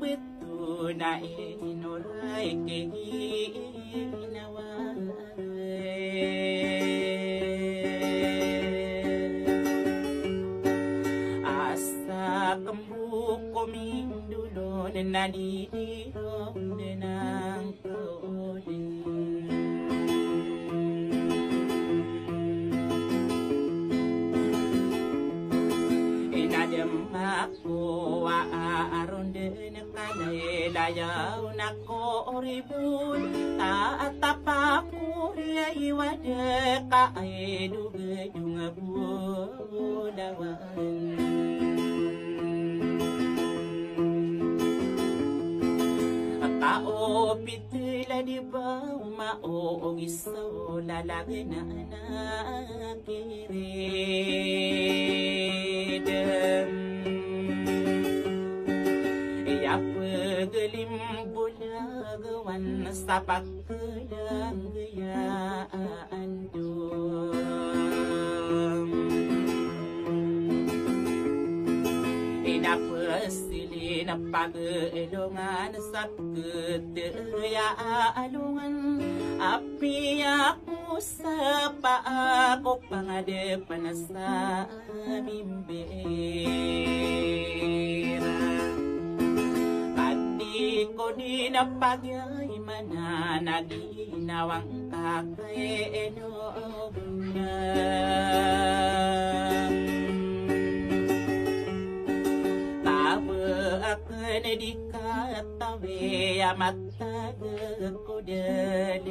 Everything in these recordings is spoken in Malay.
betul na inorai ke Asa kembu komindulo na didiro dayaw na ko ribun ta atapaku ria iwade ka ay duge dunga Tao pitila di ba mao iso lalagi na nakiridem sapat kedang gayaan tuang Inapasili na pag-ilungan sa kutaya alungan Api ako sa paa ko pangadepan sa aming bera di na pagay mananaginaw ang kakainog niya. Tawag na di ka tawi amat tagad ko dadinay.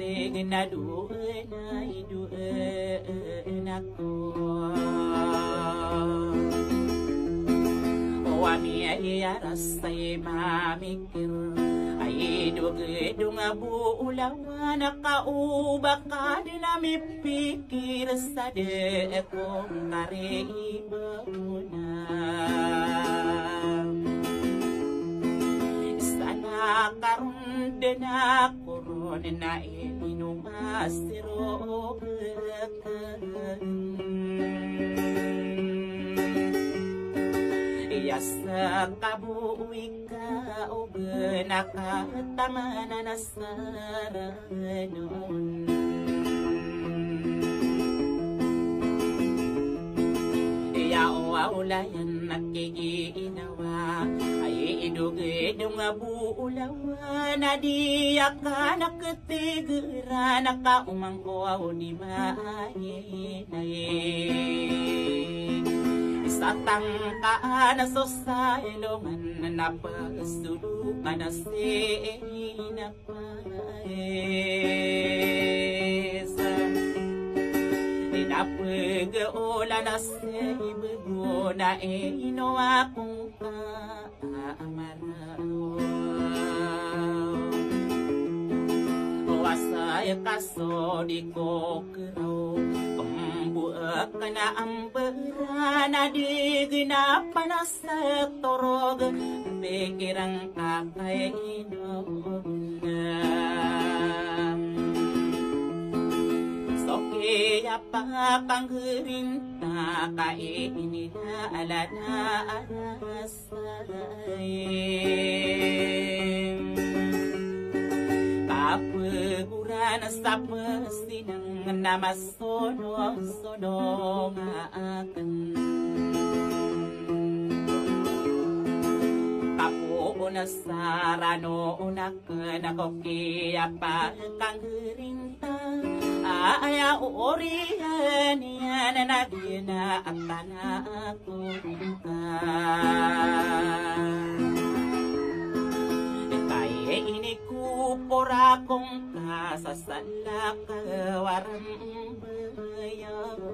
นี่นะดูเอ้ยนายดูเอ้ยนักตัวว่ามีไอ้รัสไซมามิกรไอ้ดูเกดูงบูลาวานกาอูบักาดลามิปิกิรสเดกุมมารีบุนา karon din ako Na inumasiro Yasa kabuwi ka o nakatama na nasaranon Yao aulayan nakikiinawa Idugidong abuulawa na diyak ka nakatigura Nakaumangko ni maayinay Sa tangka na susaylo man na napasulukan na sinapaes Inapag-ula na sa ibago na ino akong ka Wasay kaso di ko keraw buak na ang berana di ginapan sa torog Pikirang kakainom na panghirin na kainin ala na anasay Kapaguran sa pasinang namasono-sono nga akan Kapuuna sa rano unak na kokiya pa kang hirintan Aya urihan yan na nagina ang tanako ka Kaya ini ku kurakong kasasala kawaram bayang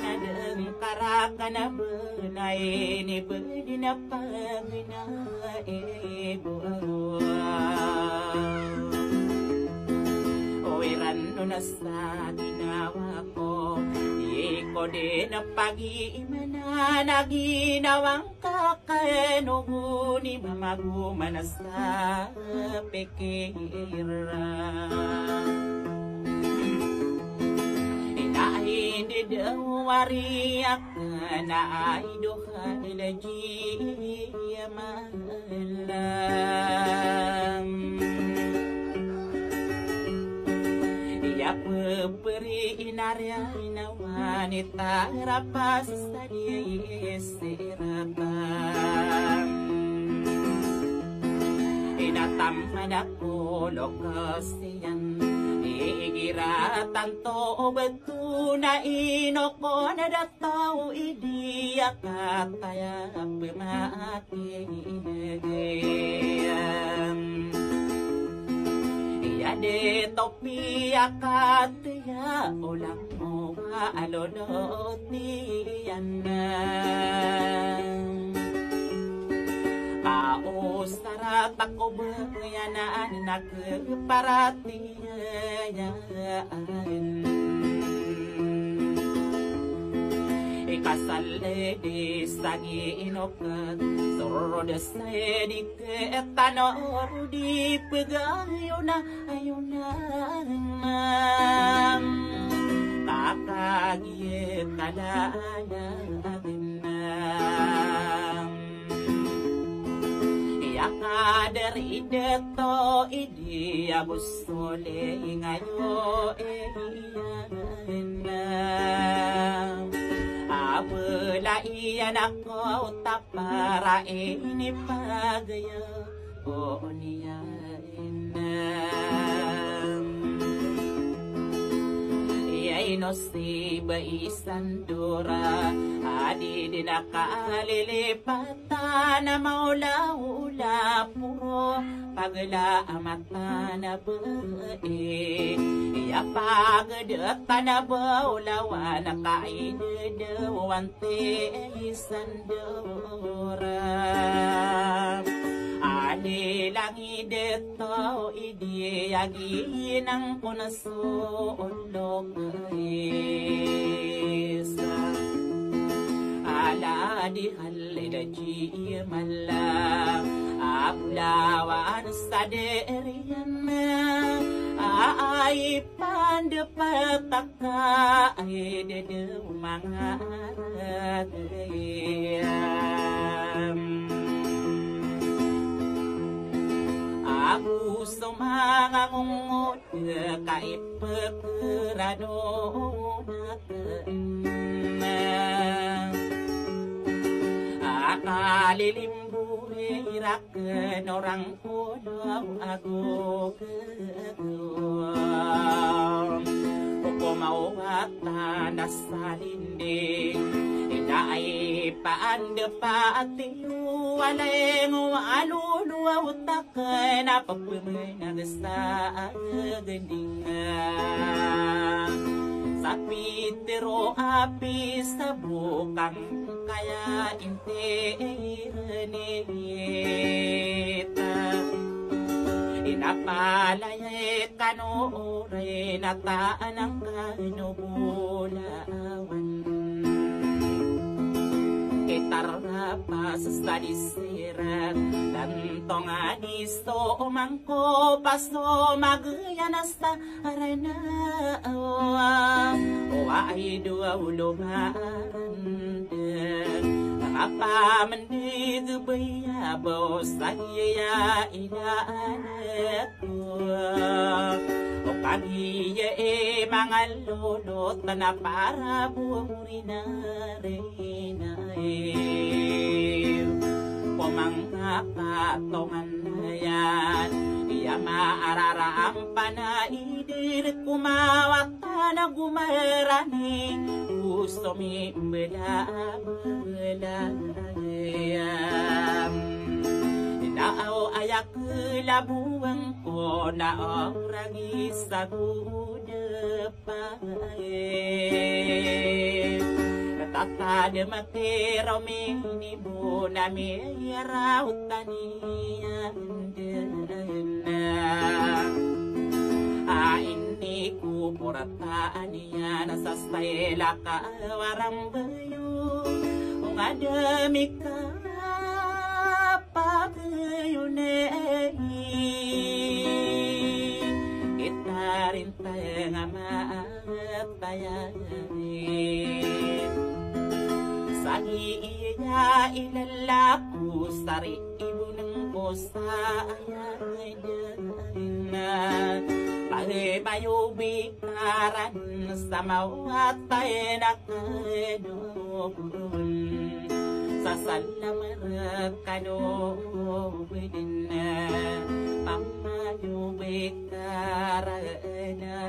Adang karaka na benay ni bedi na pagina ibu na sa ginawa ko. Di ko din na pag-iimana na ginawang kakanugo ni mamagumana sa pekira. Hindi daw wariyak na ay peperi inarya ina wanita rapas sadia seratan Inatam ako lokasiyan Igira tanto betu na inoko na datau idia kataya pemati. Ya ಕತೆಯ ಒಳಮ್ಮುವ ಅಲೊಲೋತಿಯನ್ನ Aos tarat ako ba kuya na anak paratiyan Ikasal di sagi inokat Soro de sedi ke etanor di pegayo na ayuna. Kakagie kalana aginam Yakader ideto idi abusole ngayo iyan Abula Iyan ako utak para inipagayo o niya Yay no si Adi din nakalilipatan na maula-ula puro Pagla amata na bae Iya pagdata na baulawa na kainadawante isandura Ali langi deto idi yagi nang punaso ulog isa. Ala di halida ji mala Ablawan sa derian Ay pandapataka ay dede mga gayam Aku งงูเปือไก่เปือกระโดนักอากาลิลิมบุรีรักเกินรังโคดวอากูเกือโกมาวัตตานัสซาลินเด paande paatiyu Aleng alulu utak Na pagpumenag sa gendingan Sa pitero api sa bukang Kaya intinita Inapalay kanore Nataan ang kanubulawan tarha pasa stadisirat Lantong anisto umangko paso magayanasta arena Owa ay dua ulo maandag Mapamandigbayabo sa iya inaanak ko O pag-iya e mga lulot na para buong rinarinayo O mga patungan na yan Iya maararaang panaidir kumawat na gumarani Gusto mi bela bela Tao ayak labuang ko na orang isa gudepae Tata de matero mini buna mi rautania Ah ini ku purataan niya nasastayla ka warang bayo Kung adami ka Kita rintay nga Ang iiya niya ilalapo sa riibo ng bosa Ayan, ayan, ayan Pare bayo bitaran sa mawatay na kanukuron Sa salamar kanukuron na Pamayo bitaran na